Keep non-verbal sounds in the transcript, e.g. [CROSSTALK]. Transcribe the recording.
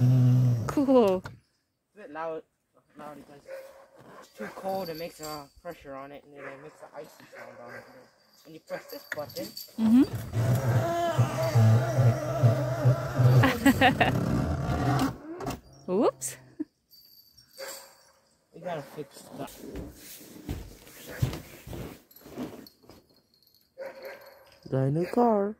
Mm. Cool. It's a bit loud, loud because it's too cold. It makes a pressure on it, and then it makes an icy sound on it. When you press this button, Mm-hmm. [LAUGHS] Whoops. we gotta fix that. Got car.